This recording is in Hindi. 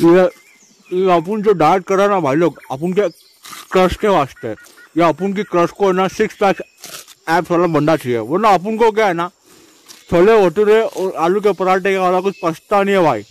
ये अपन जो डाइट करा ना भाई लोग, अपन के क्रश के वास्ते। या अपन की क्रश को ना सिक्स पैक एप्स वाला बंदा चाहिए। वो ना अपन को क्या है ना, छोले भटूरे और आलू के पराठे के वाला कुछ पछता नहीं है भाई।